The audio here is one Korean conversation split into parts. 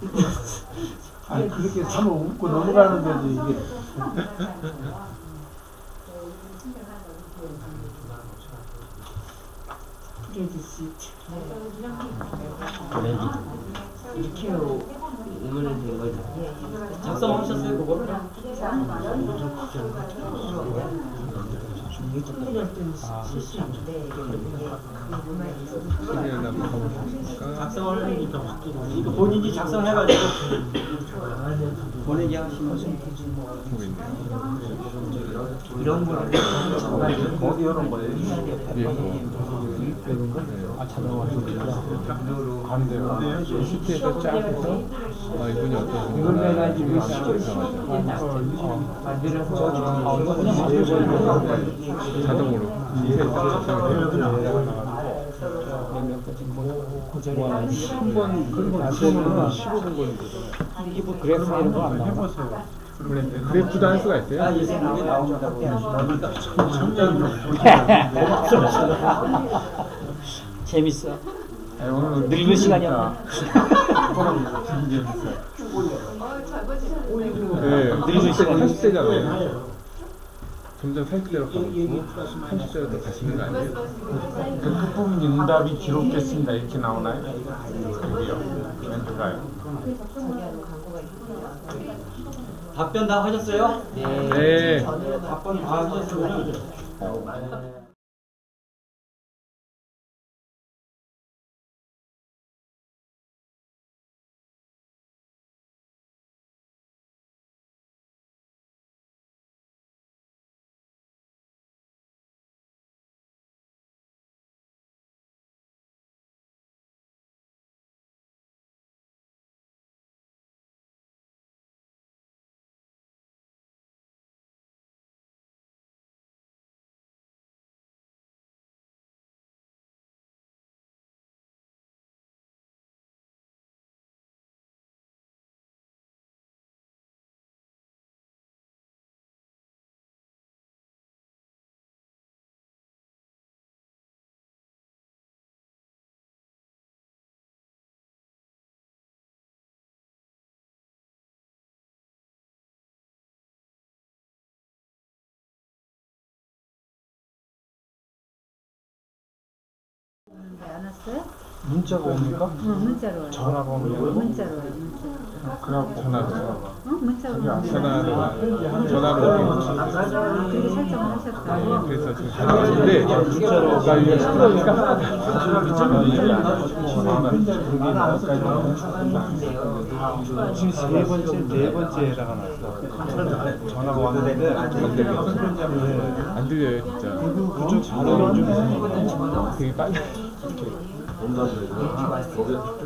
아니 그렇게 하면 웃고 넘어가는 거지 이게. 이렇게 오면 된 거죠. 작성하셨어요, 그거를? 시리얼 한번 가보실까? 작성을 이거 본인이 작성해가지고 보내게 하시면. 이런 거를 어디 이런 거예요? 아, 간대요. 시트에서 쫙 해서, 아, 이분이 어떤 분이구나. 이분이 자동으로. 한번 그리고 나서는 15분 걸리거든. 이거 그래프 이런 거안 나와. 해보세요. 그래프도 할 수가 있어요? 아, 나옵니다. 재밌어. 오늘 늙을 시간이 없네. 네, 늙은 시간. 80세잖아요. 점점 40대로 가고 있고, 30대로 더 가시는 거 아니에요? 그 끝부분 응답이 기록됐습니다. 이렇게 나오나요? 여기요. 멘트가요. 답변 다 하셨어요? 네. 답변 다 하셨으면 안 왔어요? 문자가 옵니까? 응, 문자로 와요. 전화가 오면 문자로 와요, 문자로. 그래갖고 전화로. 응, 문자로 와요. 전화로, 전화로. 아, 그렇게 설정을 하셨다. 네, 그래서 지금 전화하는데, 나 이거 시끄러우니까 지금 세 번째, 네 번째에다가 놨어. 전화가 왔는데 안 들려. 안 들려요, 진짜. 그쪽 바로 좀 되게 빨리.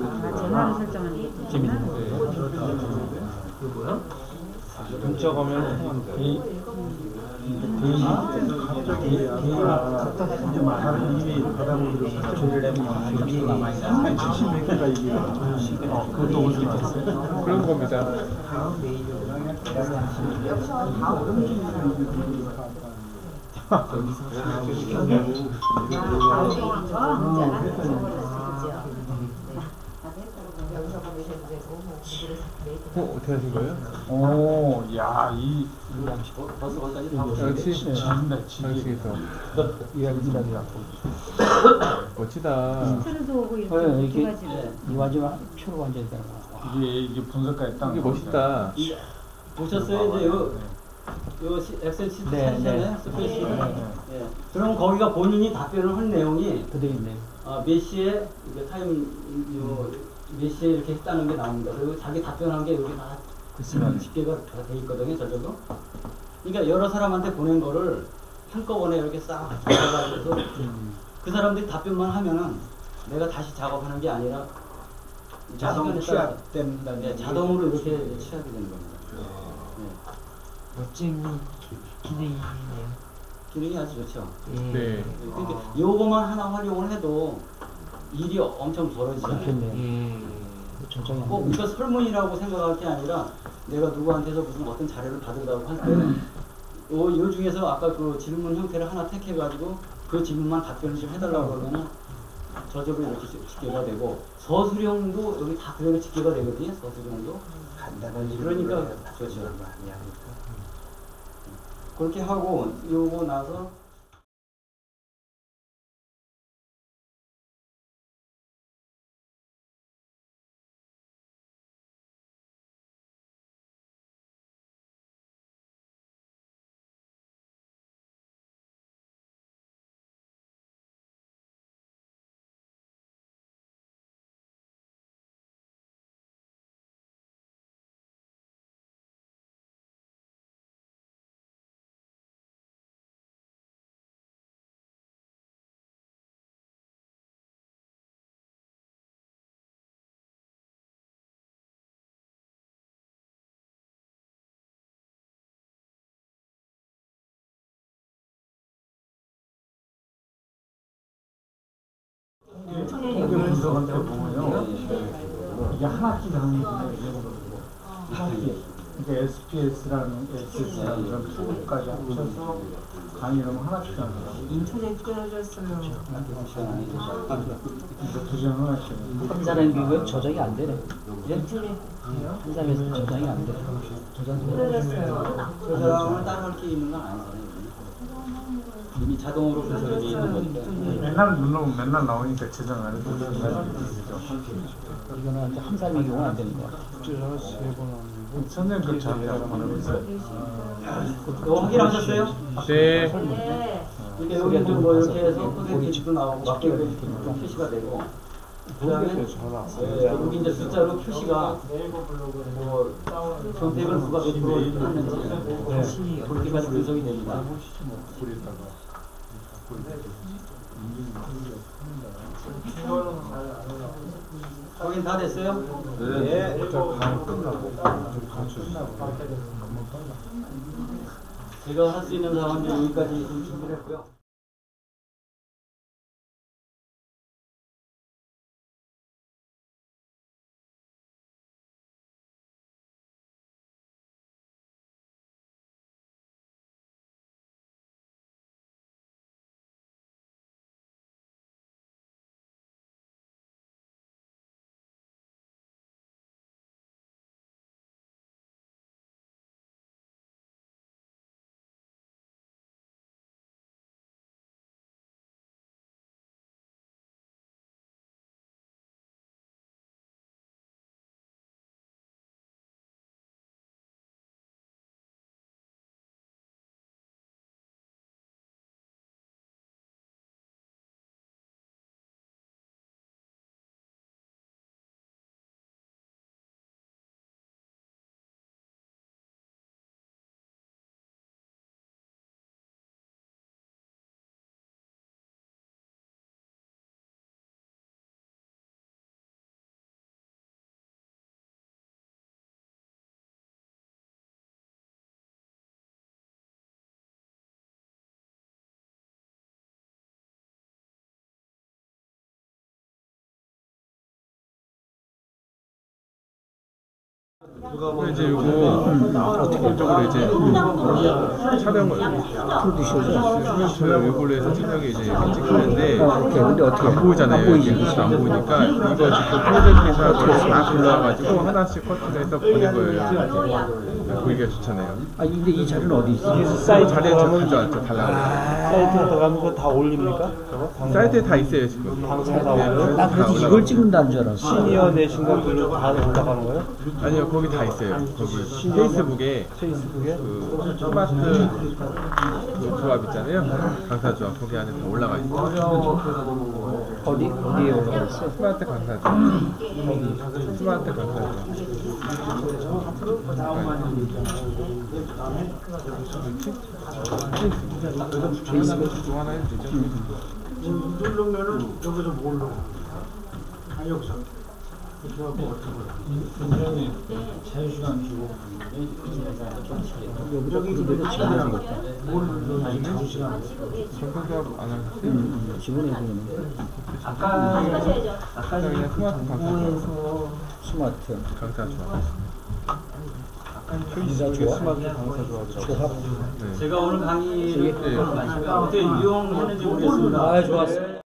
아, 전화로 설정하는 하면 370몇 개가 이게 어 그것도 어디서 나왔어요? 그런 겁니다. 어, 어떻게 하신 거예요? 오, 야, 이 역시, 지기. 당시에서. 이야기라고. 멋지다. 트루도 오고 이렇게. 이 완전 표로 완전히 되는 거야. 이게 이게 분석까지 딱 이게. 멋있다. 보셨어요? 이제 요, 요 시- 엑셀 시트 네, 찾으셨나요? 네. 스프레시트? 네. 예. 그럼 거기가 본인이 답변을 한 내용이 그대로 있네. 아, 몇 시에 이게 타임 요, 몇 시에 이렇게 했다는 게 나옵니다. 그리고 자기 답변한 게 여기 다 그치만 집계가 다돼 있거든요, 저쪽도. 그러니까 여러 사람한테 보낸 거를 한꺼번에 이렇게 싹 작업하면서 그 사람들이 답변만 하면은 내가 다시 작업하는 게 아니라 자동 취합된다는 네. 자동으로 이렇게 취합이 되는 겁니다. 멋진 기능이네요. 기능이 아주 좋죠. 네. 그러니까 요거만 하나 활용을 해도 일이 엄청 벌어지잖아요. 그렇겠네. 조정이 안꼭 돼. 이거 설문이라고 생각할 게 아니라 내가 누구한테서 무슨 어떤 자료를 받으려고 할 때, 요, 요 중에서 아까 그 질문 형태를 하나 택해가지고 그 질문만 답변을 좀 해달라고 그러면은 저절로 이렇게 집- 집계가 되고 서수령도 여기 다 그대로 집계가 되거든요. 서수령도 그러니까 그렇죠. 그렇게 하고 요거 나서 통계 분석할 때 보면요. 이게 하나씩 하는 거예요. 하나씩. 그러니까 SPS라는 SS라는 이런 툴까지 합쳐서 강의를 하나씩 하는 거예요. 인터넷 끊어졌어요. 이제 도전 하나씩. 한 사람이 비교해 저장이 안 되네. 인터넷 한 사람에서 저장이 안 돼. 저장 끊어졌어요. 그 사람을 따로 할 게 있는 건 아니잖아요. 이미 자동으로 분석이 있는 거니까. 맨날 눌러면 맨날 나오니까 저장 안 해도 되는 거죠. 이거는 이제 한 사람이 비교는 안 되는 거야. 선생님 그 저한테 한번 해보세요. 이거 확인하셨어요? 네. 네. 이게 여기 이제 뭐 이렇게 해서 퍼센테이지도 나오고 맞게 표시가 되고 그다음에 예, 여기 이제 숫자로 표시가 뭐 선택을 누가 몇 프로 했는지 그렇게까지 분석이 됩니다. 확인 다 됐어요? 네. 제가 할 수 있는 이제 여기까지 좀 준비를 했고요. 이제 요거 기본적으로 이제 촬영을 프로듀서죠. 이걸로 해서 촬영이 이제 찍히는데 근데 어떻게 안 보이잖아요. 이게 그래서 안 보이니까 이거 지금 프레젠테이션을 다 불러가지고 하나씩 커트를 해서 보낸 거예요. 보기가 좋잖아요. 아 근데 이 자료는 어디 있어? 사이트 자리에 저 가져왔죠. 달라고. 사이트에 들어가면 그거 다 올립니까? 저거? 방- 사이트에 다 있어요 지금. 방송사 네, 올려요? 나 그래서 이걸 찍는다는 줄 알았어. 시니어 내신가 그걸로 다 올라가는 거예요? 아니요 거기 다 있어요. 거기 페이스북에 페이스북에? 그 스마트 그 조합 있잖아요. 강사 조합 거기 안에 다 올라가 있어요. 어디 어디에 올라가 있어? 스마트 강사 조합. 스마트 강사 조합. 페이스북 중 하나 해도 되죠? 누르면은 여기서 뭘로? 아 여기서. 이렇게 하고 어떻게 굉장히 자유시간 주고 여기 그대로 지금 뭘 누르면 자유시간 강사 조합 안 하셨어요? 음, 지원해 주는 아까 아까 그냥 스마트 강사 조합. 스마트 강사 조합. 기사 좋아. 스마트 강사. 조합. 네. 제가 오늘 강의를 저기- 마시고 어떻게 유용했는지 모르겠습니다. 아 좋았어.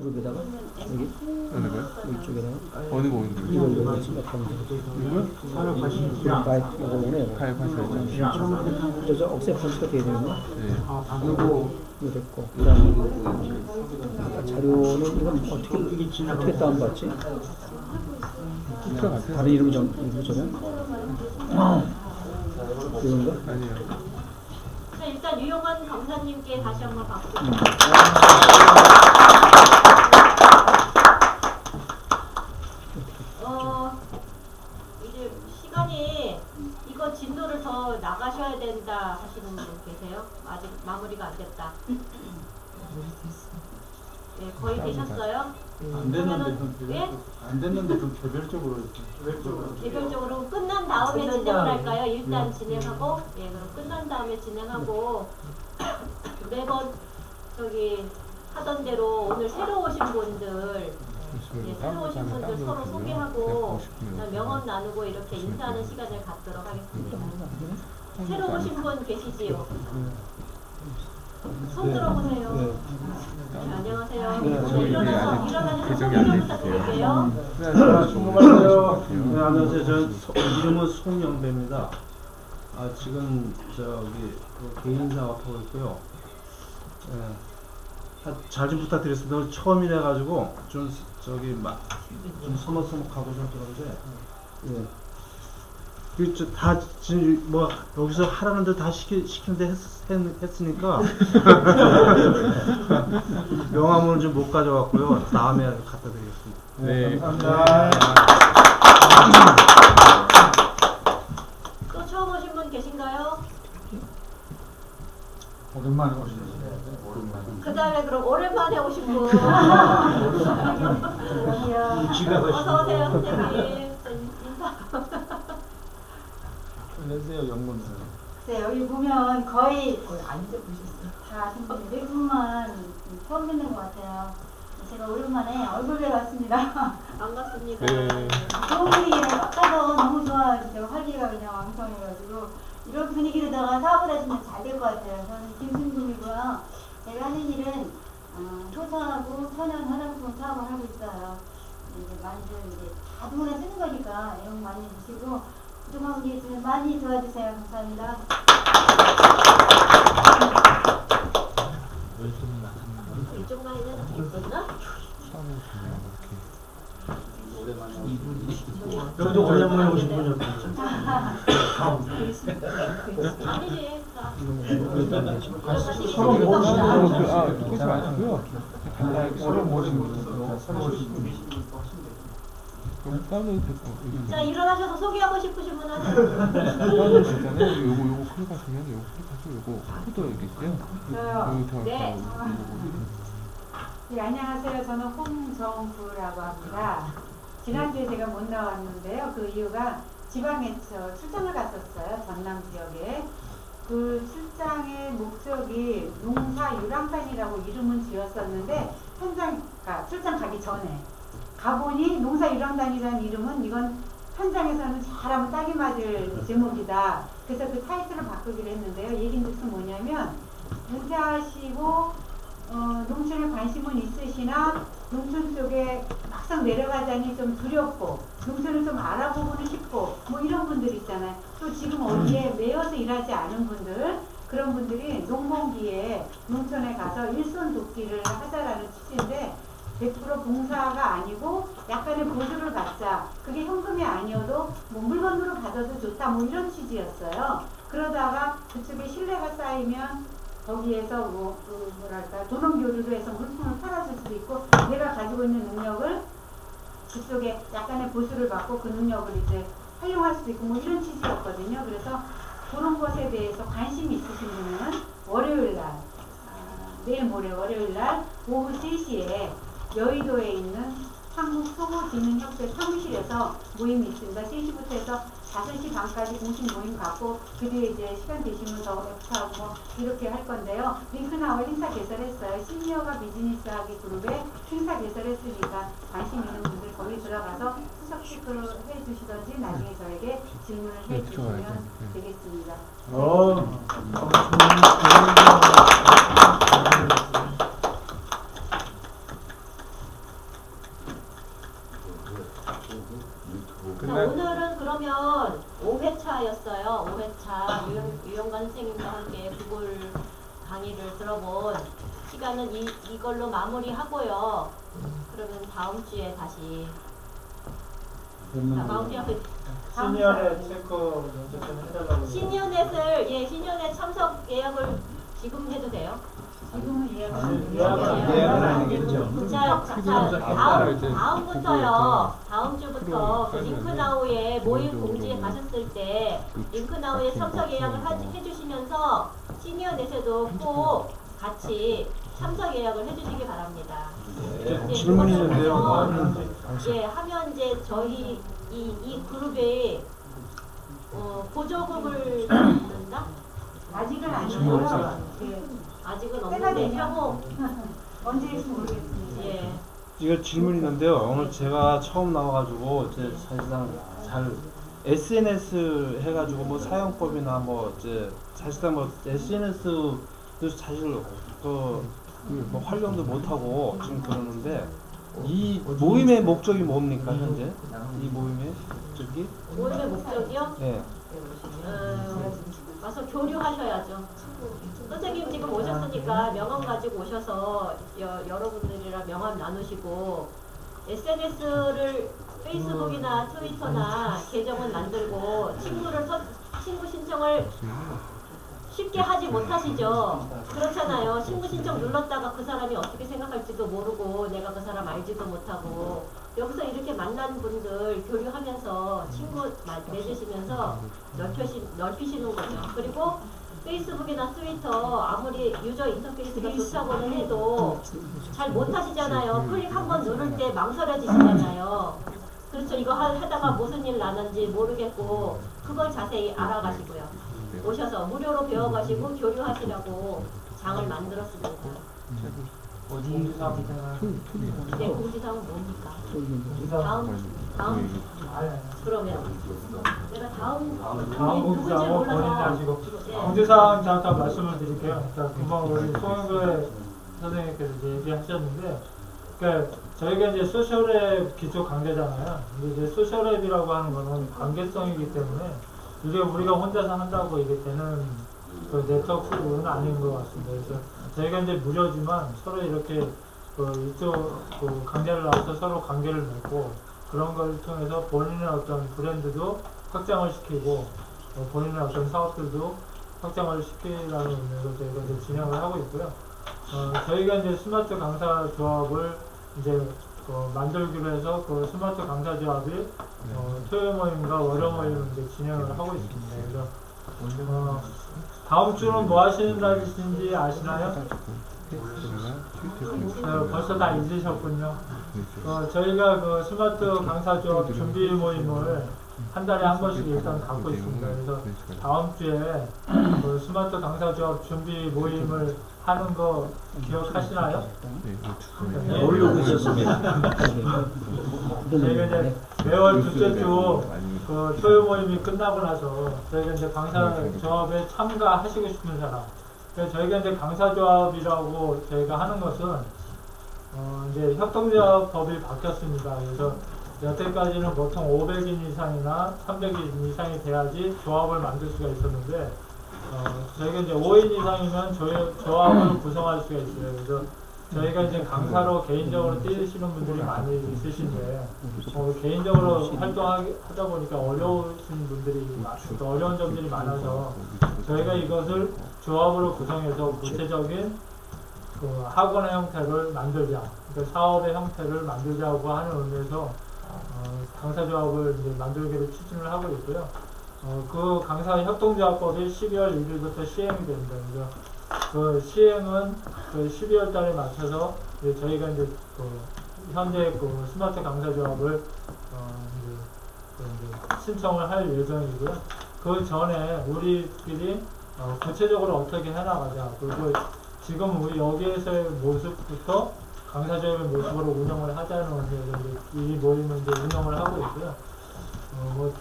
그룹에다가 여기 어느 거요? 이쪽에다가 어느 거 어느 거? 이거 이거 생각하면 이거? 마이크 이거 오네. 파일 파일 그래서 억세 펀치가 돼야 되는 거. 네. 그리고 이거 됐고 그다음에 아까 자료는 이건 어떻게 어떻게 다운 받지? 들어가세요. 다른 이름 좀 이름 저면 이런 거? 아니요. 자, 일단 유용한 강사님께 다시 한번 박수. 어, 이제 시간이 이거 나가셔야 된다 하시는 분 계세요? 아직 마무리가 안 됐다. 네, 거의 되셨어요? 안 됐는데 좀 예? 안 됐는데 좀 개별적으로 개별적으로 개별적으로 끝난 다음에 끝난 진행을 다음에. 할까요? 일단 진행하고, 예, 그럼 끝난 다음에 진행하고, 매번 저기 하던 대로 오늘 새로 오신 분들, 예, 새로 오신 분들 서로 소개하고, 명언 나누고 이렇게 인사하는 시간을 갖도록 하겠습니다. 새로 오신 분 계시지요? 손 들어보세요. 네, 안녕하세요. 네, 네, 저희 일어나서, 아직 일어나셔서 개정이 소개 안좀돼 있으세요. 부탁드릴게요. 네, 안녕하세요. 네, 안녕하세요. 저는 소- 이름은 송영배입니다. 아, 지금 저기 그 개인 사업하고 있고요. 예. 잘좀 부탁드리겠습니다. 오늘 처음이라 가지고 좀 스- 저기 막좀 서먹서먹하고 좀 그런데 예. 그다 지금 뭐 여기서 하라는 대로 다 시키 시키는데 했, 했, 했으니까 명함은 좀못 가져왔고요. 다음에 갖다 드리겠습니다. 네. 또 처음 오신 분 계신가요? 오랜만에 오셨어요. 그 다음에 그럼 오랜만에 오신 분. 지갑 어서 오세요, 선생님. 인사. 안녕하세요, 영문사. 네, 여기 보면 거의 다 선생님 외국만 처음 뵙는 것 같아요. 제가 오랜만에 얼굴 뵈봤습니다. 반갑습니다. 네. 좋은 분위기를 깎아서 너무 좋아. 진짜 활기가 그냥 왕성해가지고 이런 분위기로다가 사업을 하시면 잘 될 것 같아요. 저는 김순금이고요. 제가 하는 일은 어, 효사하고 천연 화장품 사업을 하고 있어요. 이제 많이들 이제 다 누구나 쓰는 거니까 애용 많이 주시고 그동안 우리 좀 많이 도와주세요. 감사합니다. 이쪽 라인은 있었나? 여기도 오랜만에 오신 분이요. 아니지. 자, 서로. 서로 모르시고 서로 그럼 다운로드 됐고 자, 일어나셔서 소개하고 싶으신 분 하세요. 다운로드 됐잖아요. 요거 요거 클릭하시면 요거 클릭하시고 요거 코드 여기 있어요. 저요. 여기 더 네. 네, 안녕하세요. 저는 홍정구라고 합니다. 지난주에 제가 못 나왔는데요. 그 이유가 지방에 저 출장을 갔었어요. 전남 지역에. 그 출장의 목적이 농사 유람단이라고 이름은 지었었는데 현장, 가 출장 가기 전에 가보니 농사 유람단이라는 이름은 이건 현장에서는 잘하면 딱이 맞을 제목이다. 그래서 그 타이틀을 바꾸기로 했는데요. 뜻은 뭐냐면 은퇴하시고 어, 농촌에 관심은 있으시나 농촌 쪽에 막상 내려가자니 좀 두렵고 농촌을 좀 알아보고는 싶고 뭐 이런 분들 있잖아요. 또 지금 어디에 매여서 일하지 않은 분들 그런 분들이 농번기에 농촌에 가서 일손 돕기를 하자라는 취지인데 100% 봉사가 아니고 약간의 보조를 받자. 그게 현금이 아니어도 뭐 물건으로 받아도 좋다. 뭐 이런 취지였어요. 그러다가 그쪽에 신뢰가 쌓이면 거기에서 뭐, 그 뭐랄까, 도농교류로 해서 물품을 팔아줄 수도 있고, 내가 가지고 있는 능력을 그쪽에 약간의 보수를 받고 그 능력을 이제 활용할 수도 있고, 뭐 이런 취지였거든요. 그래서 그런 것에 대해서 관심이 있으신 분은 월요일 날, 아, 내일 모레 월요일 날 오후 3시에 여의도에 있는 한국 소고기능협회 사무실에서 모임이 있습니다. 3시부터 해서 5시 반까지 공식 모임 갖고 그 뒤에 이제 시간 되시면 더 랩하고 뭐 이렇게 할 건데요. 링크 나와 행사 개설했어요. 시니어가 비즈니스하기 그룹에 행사 개설했으니까 관심 있는 분들 거기 들어가서 수석 체크를 해주시던지 나중에 저에게 질문을 네, 해주시면 돼. 네. 되겠습니다. 어, 시간은 이, 이걸로 마무리하고요. 그러면 다음 주에 다시 자, 마무리하고 시니어의 체크 연습 좀 해달라고. 시니어넷을 예 시니어넷 참석 예약을 지금 해도 돼요? 지금은 해요. 안 해야겠죠. 자, 자, 자 다음 다음부터요. 다음 주부터 그 링크나우에 모임 공지에 가셨을 때 링크나우에 참석 예약을 하, 해주시면서 시니어넷에도 꼭 같이 참석 예약을 해주시기 바랍니다. 예, 질문이 있는데요. 하면, 예, 하면 이제 저희 이, 이 그룹에 어, 보조금을 받는다? 아직은 아니고요. 예. 아직은 때가 없는데 되면 향후 언제 일지 모르겠습니다. 예. 이거 질문 있는데요. 오늘 제가 처음 나와가지고 이제 사실상 잘 SNS 해가지고 뭐 사용법이나 뭐 이제 사실상 뭐 SNS도 사실 그 뭐 활용도 못하고 지금 그러는데 이 모임의 목적이 뭡니까 현재 이 모임의 목적이? 모임의 목적이요? 네. 어, 와서 교류하셔야죠. 선생님 지금 오셨으니까 명함 가지고 오셔서 여, 여러분들이랑 명함 나누시고 SNS를 페이스북이나 트위터나 계정을 만들고 친구를 선- 친구 신청을 쉽게 하지 못하시죠. 그렇잖아요. 친구 신청 눌렀다가 그 사람이 어떻게 생각할지도 모르고 내가 그 사람 알지도 못하고 여기서 이렇게 만난 분들 교류하면서 친구 마- 맺으시면서 넓혀시, 넓히시는 거죠. 그리고 페이스북이나 트위터 아무리 유저 인터페이스가 좋다고는 해도 잘 못하시잖아요. 클릭 한 번 누를 때 망설여지시잖아요. 그렇죠. 이거 하, 하다가 무슨 일 나는지 모르겠고 그걸 자세히 알아가시고요. 오셔서 무료로 배워가시고 교류하시라고 장을 만들었습니다. 공지사항이잖아. 네, 공지사항은 뭡니까? 다음, 다음, 그러면 내가 다음, 다음 몰라서 아시고. 예. 공지사항 잠깐 말씀을 드릴게요. 자, 금방 우리 송영배 선생님께서 이제 얘기하셨는데, 그러니까 저희가 이제 소셜앱 기초 강좌잖아요. 근데 이제 소셜앱이라고 하는 거는 관계성이기 때문에 이게 우리가 혼자서 한다고 이게 되는 그 네트워크는 아닌 것 같습니다. 그래서 저희가 이제 무료지만 서로 이렇게 그 이쪽 그 강좌를 나와서 서로 관계를 맺고 그런 걸 통해서 본인의 어떤 브랜드도 확장을 시키고 어, 본인의 어떤 사업들도 확장을 시키라는 의미로 저희가 이제 진행을 하고 있고요. 어, 저희가 이제 스마트 강사 조합을 이제 어, 만들기로 해서 그 스마트 강사 조합이 어, 토요 모임과 월요 모임을 이제 진행을 하고 있습니다. 그래서 어, 다음 주는 뭐 하시는 날이신지 아시나요? 네, 벌써 다 잊으셨군요. 어, 저희가 그 스마트 강사 조합 준비 모임을 한 달에 한 번씩 일단 갖고 있습니다. 그래서 다음 주에 그 스마트 강사 조합 준비 모임을 하는 거 기억하시나요? 네. 모르고 있었습니다. 저희가 이제 매월 둘째 주 그 토요 모임이 끝나고 나서 저희가 이제 강사 조합에 참가하시고 싶은 사람. 그래서 저희가 이제 강사 조합이라고 저희가 하는 것은 어 이제 협동조합법이 바뀌었습니다. 그래서 여태까지는 보통 500인 이상이나 300인 이상이 돼야지 조합을 만들 수가 있었는데 어, 저희가 이제 5인 이상이면 조, 조합을 구성할 수가 있어요. 그래서 저희가 이제 강사로 개인적으로 뛰시는 분들이 많이 있으신데 어, 개인적으로 활동하다 보니까 어려우신 분들이 어려운 점들이 많아서 저희가 이것을 조합으로 구성해서 구체적인 그 학원의 형태를 만들자, 그러니까 사업의 형태를 만들자고 하는 의미에서 어, 강사 조합을 이제 만들기로 추진을 하고 있고요. 어, 그 강사 협동조합법이 12월 1일부터 시행이 됩니다. 그래서 그 시행은 그 12월 달에 맞춰서 이제 저희가 이제 그 현재 그 스마트 강사 조합을 어, 이제 그 이제 신청을 할 예정이고요. 그 전에 우리끼리 어, 구체적으로 어떻게 해나가자. 그리고 지금 우리 여기에서의 모습부터 강사조합의 모습으로 운영을 하자는 이제 이 모임을 이제 운영을 하고 있고요. 어, 뭐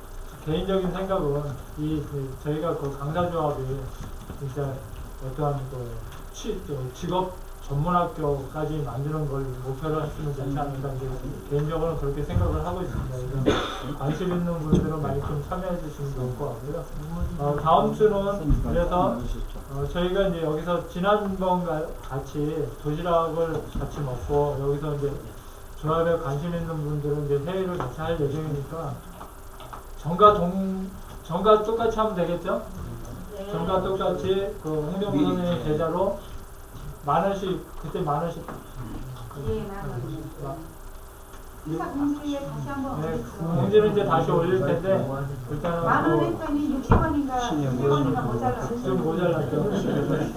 개인적인 생각은 이그 저희가 그 강사조합이 진짜 어떠한 그 취, 저 직업 전문학교까지 만드는 걸 목표로 않을까 이제 개인적으로 그렇게 생각을 하고 있습니다. 관심 있는 분들은 많이 좀 참여해 주시면 좋을 것 같고요. 어, 다음 주는 그래서 어, 저희가 이제 여기서 지난번 가- 같이 도시락을 같이 먹고 여기서 이제 조합에 관심 있는 분들은 이제 회의를 같이 할 예정이니까 전과 동 전과 똑같이 하면 되겠죠? 네. 전과 똑같이 그 홍정구 선생님 제자로 만 원씩 그때 만 원씩 예, 공지에 다시 한번 네. 공지는 이제 다시 올릴 텐데 일단은 만원 뭐 했더니 60원인가 60원인가 모자랐어요. 좀 모자랐죠.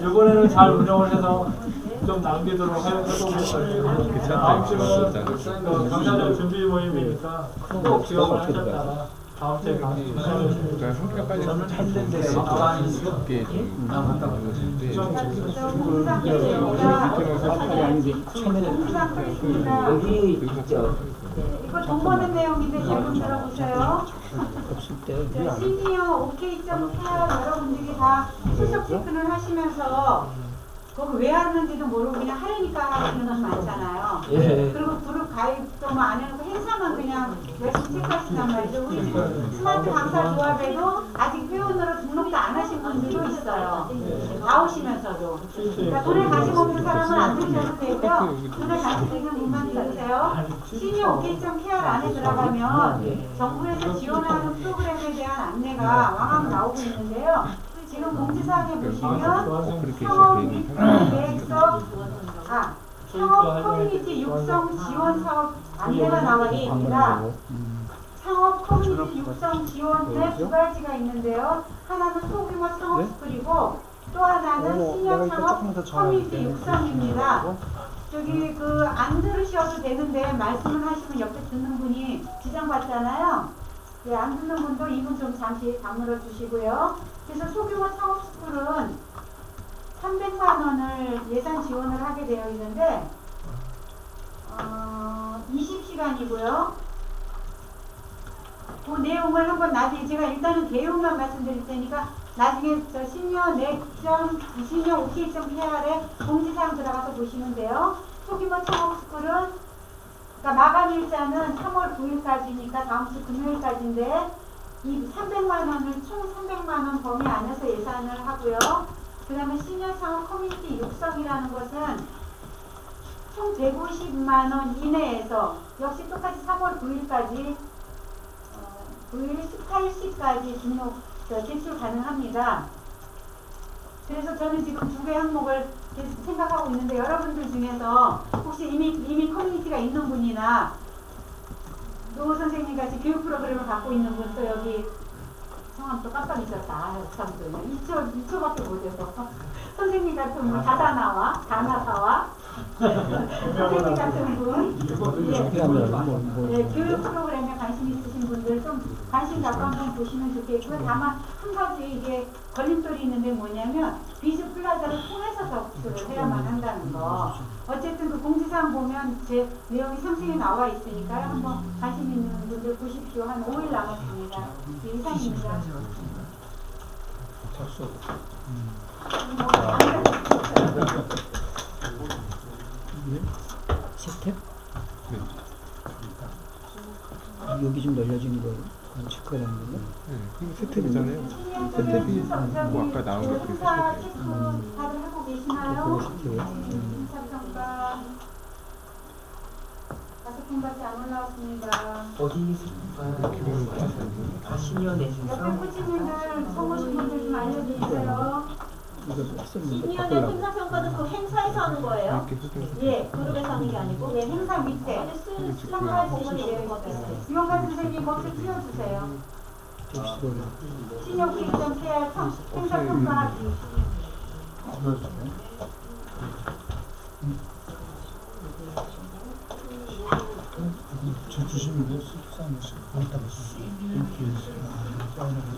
이번에는 잘 운영을 해서 좀 남기도록 해- 해보고 다음 주는 그 강사절 준비 모임이니까 꼭 기억을 하셨다가 다음 주에 한결까지 좀 참된 데서 쉽게 좀 알려줄 때저 네. 여기 있죠. 이거 돈 버는 내용인데 잘 좀 들어보세요. 없을 때 자, 시니어 OK.4 여러분들이 다 출석 체크를 하시면서 그거 왜 하는지도 모르고 그냥 하려니까 하시는 분 많잖아요. 예. 그리고 그룹 가입도 뭐안 해놓고 행사만 그냥 열심히 체크하신단 말이죠. 우리 지금 스마트 강사 조합에도 아직 회원으로 등록도 안 하신 분들도 있어요. 나오시면서도. 그러니까 돈에 관심 없는 사람은 안 들으셔도 되고요. 돈에 관심 있는 분만 들으세요. 시니어 OK.KR 안에 들어가면 정부에서 지원하는 프로그램에 대한 안내가 왕왕 나오고 있는데요. 지금 공지사항에 보시면 그렇게 창업 해서 및 계획서 아 창업 커뮤니티 육성 지원 사업 안내가 나와 있습니다. 창업 커뮤니티 육성 지원에 두 가지가 있는데요. 하나는 소규모 창업 스쿨이고 또 하나는 시니어 창업 커뮤니티 육성입니다. 저기 그 안 들으셔도 되는데 말씀을 하시면 옆에 듣는 분이 지장 받잖아요. 예, 안 듣는 분도 이분 좀 잠시 다물어 주시고요. 그래서 소규모 창업 스쿨은 300만 원을 예산 지원을 하게 되어 있는데 어, 20시간이고요. 그 내용을 한번 나중에 제가 일단은 개요만 말씀드릴 테니까 나중에 저 시니어 넥점 시니어 OK.PR에 공지사항 들어가서 보시면 돼요. 소규모 창업 스쿨은 그러니까 마감 일자는 3월 9일까지니까 다음 주 금요일까지인데 이 300만 원을 총 300만 원 범위 안에서 예산을 하고요. 그 다음에 시니어 창업 커뮤니티 육성이라는 것은 총 150만 원 이내에서 역시 똑같이 3월 9일까지 어, 9일 18시까지 등록 저, 제출 가능합니다. 그래서 저는 지금 두 개 항목을 계속 생각하고 있는데 여러분들 중에서 혹시 이미 이미 커뮤니티가 있는 분이나 노 선생님 같이 교육 프로그램을 갖고 있는 분 또 여기 성함 또 깜빡 잊었다. 아유, 참, 또 2초, 2초밖에 못해서. 선생님 같은 분, 다다나와, 다나사와, 선생님 같은 분, 예, 네, 교육 프로그램에 관심 있으신 분들 좀 관심 갖고 한번 보시면 좋겠고요. 다만 한 가지 이게 걸림돌이 있는데 뭐냐면 비즈 플라자를 통해서 접수를 해야만 한다는 거. 어쨌든 그 공지사항 보면 제 내용이 상세히 나와 있으니까요. 한번 관심 있는 분들 보십시오. 한 5일 남았습니다. 네, 이상입니다. 세탭? 여기 좀 넓혀진 거 체크하는 거요? 네, 그게 세탭이잖아요. 세탭이 뭐 아까 나온 게 그게. 체크 다들 하고 계시나요? 그거 세탭. 사평가 분밖에 안 올라왔습니다. 어디 맞았어요. 다 시니어 옆에 내신서 코치님들 성우신 분들 좀 알려주세요. 시니어대 바꾸려고. 행사평가는 그 행사에서 하는 거예요? 예, 그룹에서 하는 게 아니고? 네, 행사 밑에 근데 수- 수상할 참가할 부분이 부분이 되는 것 같아요. 유영관 선생님 거기 띄워주세요. 신용 기획점 PR 행사 평가하기. 주시면 수상한 것이 없다고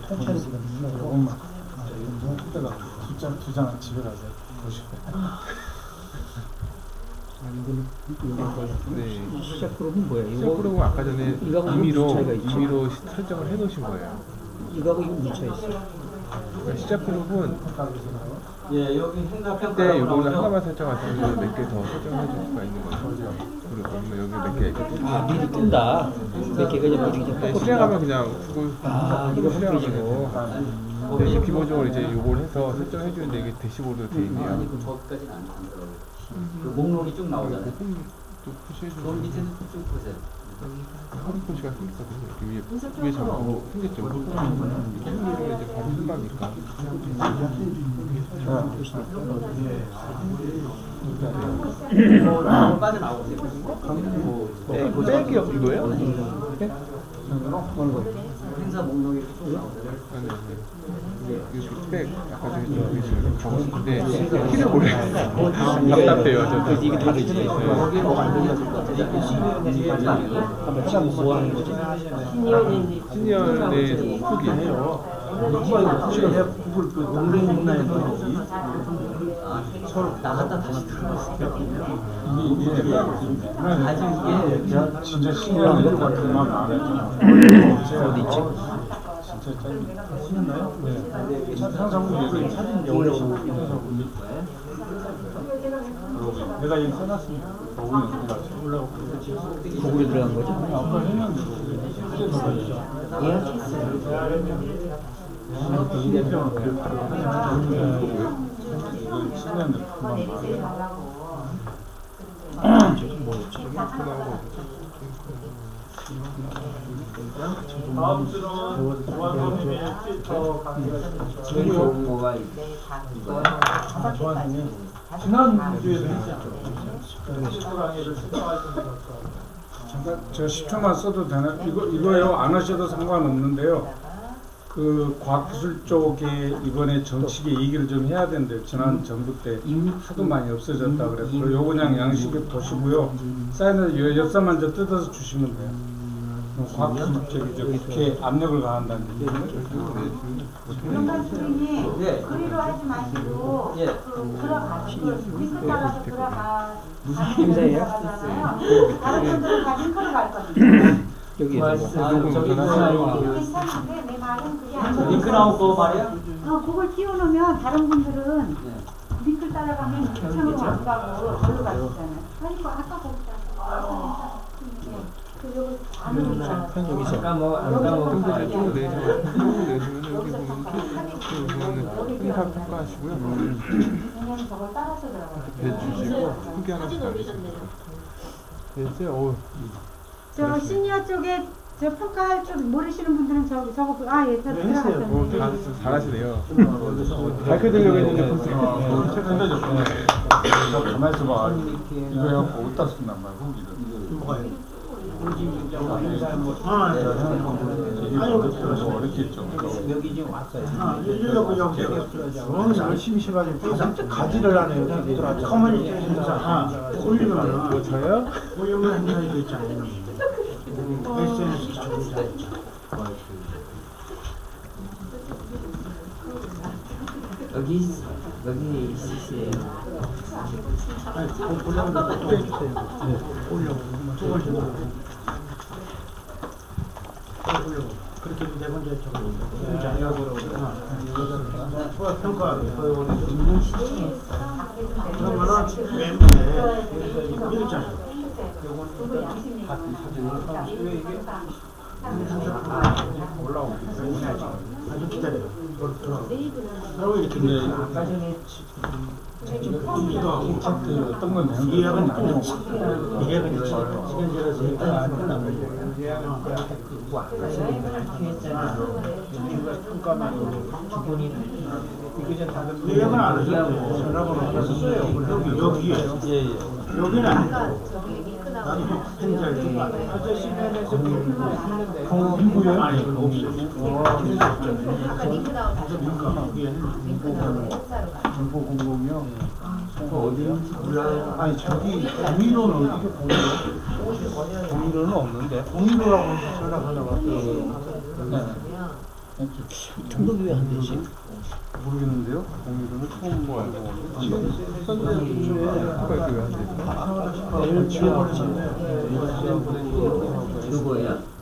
통찰이거든요. 엄마. 뭐 그때가 숫자 두장 집에 가서 보시고. 아, 이거는 이거 네. 시작 그룹은 뭐예요? 시작 이거 프로그램 아까 전에 임의로 설정을 해놓으신 거예요. 이거하고 이거 묻혀 있어요. 그러니까 시작 그룹은 예, 여기 행사 그때 평가라고 요거는. 하나만 설정하시면 몇 개 더 설정해 줄 수가 있는 거죠. 그리고 그러면 여기 몇개 있거든요. 아 미리 뜬다. 몇 미리 그냥 네, 꽂고 실행하면 그냥 구글 아, 이거 홈페이지고. 되고 네, 이제 기본적으로 이제 요걸 해서 설정해 주는데 이게 대시보드 돼 있네요. 아니, 그 저기까지는 안 되더라고요. 그 목록이 쭉 나오잖아요. 또 푸시해 그 주면 밑에는 쭉 보세요. 허리포시가 생겼거든요. 이렇게 위에 위에 잡고 생겼죠. 이게 생기면 이제 바로 쓴다니까. 어, 빠져나오세요. 네, 백이 이거예요? 행사 목록이 쭉 나오잖아요. 아, 네, 네. 이게 백 아까 전에 저기 적었는데 키를 모르겠어요. 답답해요. 저 그래서 이게 다르지. 거기에 뭐가 안 들려줄 것 같아요. 이게 시민이 아니에요? 한번 참뭐 하는 거지? 시니어의 크기. 구글 그 농땡 문화에 보이지. 서로 나갔다 다시 들어왔어요. 이게 이게 아직 이게 제가 진짜 신기한 것 같은 마음 안 했잖아. 어디 있지? 진짜 짠. 신났나요? 네. 항상 우리 사진 영어로 내가 이거 써놨으니까 오늘 내가 올라가고 구글에 들어간 거죠? 아까 했는데 이거 신났는데 그만 말해. 다음. 뭐가 지난 주에도 했지 저 10초만 써도 되나? 이거 이거요 안 하셔도 상관없는데요. 그 과학기술 쪽에 이번에 정식에 얘기를 좀 해야 되는데 지난 정부 때 하도 많이 없어졌다 그래서 요 그냥 양식에 보시고요. 사인을 요 엽사만 저 뜯어서 주시면 돼요. 어, 과학기술 쪽에 이제 국회에 압력을 가한다는 얘기죠. 영감 주인이 예. 그리로 하지 마시고 예. 그 들어가는 거 밑에 따라서 들어가 무슨 행사예요? 다른 분들은 다 링크로 갈 거든요. 여기 아, 그 아니라 링크 나온 거 말이야? 어, 그걸 띄워놓으면 다른 분들은 네. 링크 따라가면 창으로 안 가고 절로 가시잖아요. 아니 뭐 아까 거기다. 그. 아까 뭐 아까 뭐쭉 내시면 쭉 내시면 여기 보면 쭉 보면은 행사 평가하시고요. 왜냐면 저걸 따라서 들어가요. 배 주시고. 크게 하나씩 사진 올리셨네요. 이제 어우 저 시니어 쪽에 저 평가할 줄 모르시는 분들은 저기 저거 그- 아 예, 저 어, 들어갔었는데. 잘, 잘하시네요. 밝혀드리려고 했는데 벌써 최근에 좀 가만히 있어봐. 이거 해갖고 어디다 쓴단 말이야, 후기를. 아, 네. 뭐 어렵겠죠. 여기 지금 왔어요. 그냥 너무 열심히 해가지고 가지를. 커뮤니티 행사 올리면 뭐 저요? 올리면 행사도 있잖아요. 여기 여기 있으세요. 올려면 또 해주세 요. 네, 올려. 두 번째 올려. 올려. 그렇게 되면 이제 저거 이제 아니라고 그러구나. 평가 그러면은 멤버에 이거 있잖아요. 아주 기다려요. 들어가. 근데 아까 전에 하고 그 어떤 건 이해하고 나죠. 이해가 되지. 시간 지나서 일단 안 끝나면 이해가 안 하죠. 전화번호 여기 여기에 예 예. 여기는 안 돼. 저기 링크 나온 나는 거. 행사를 좀 어, 인구요? 아니, 없어요. 아 아니? 공유로는 없는데. 공인호라고 전화하려고 네. 등록이 왜안 되지? 모르겠는데요. 공인호는 처음 뭐 알고. 현재 평가 이렇게 왜안 되죠? 내일 지워버리는데. 누구야? 누구야?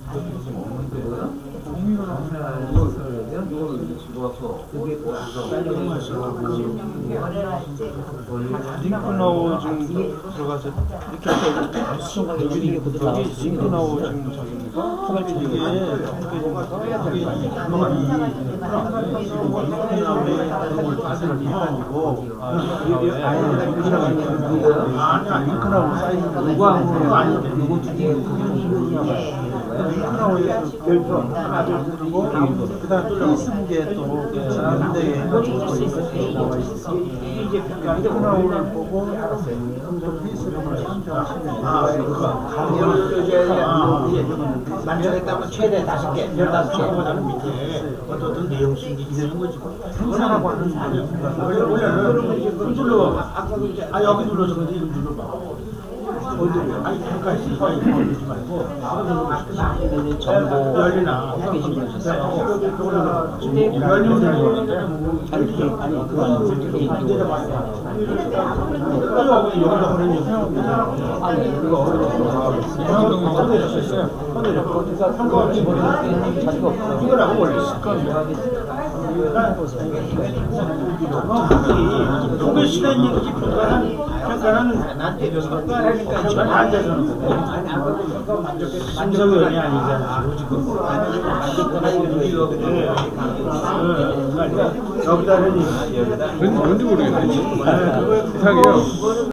좋았어. 링크나우 지금 들어가서 이렇게 해서 여기 이게. 링크나우 지금 저기입니까? 포괄적인 링크나우 사이즈 누구하고 아니 누구 두개 링크나우에 별표 하나 둘 그리고 그다음 페이스북에 또 현대에 나와 있어. 링크나우를 보고 또 페이스북을 선정하시면 만족했다면 최대 다섯 개, 열다섯 개. 어떤 내용 숨기는 거지. 행사라고 하는 원래 원래 이름 눌러. 아 여기 눌러서 이름 눌러봐. 아니 있어. 아니 걸리지 말고. 정보 되는 건데. 아니 그게 아니 그거는 이게 이거 아니 그거 그거 집어넣을 때는 자리가 없어. 이거라고 원래 그게 시간 얘기지 평가는 안 되잖아. 심사위원이 아니잖아. 여기다 하니 왠지 모르겠네. 이상해요.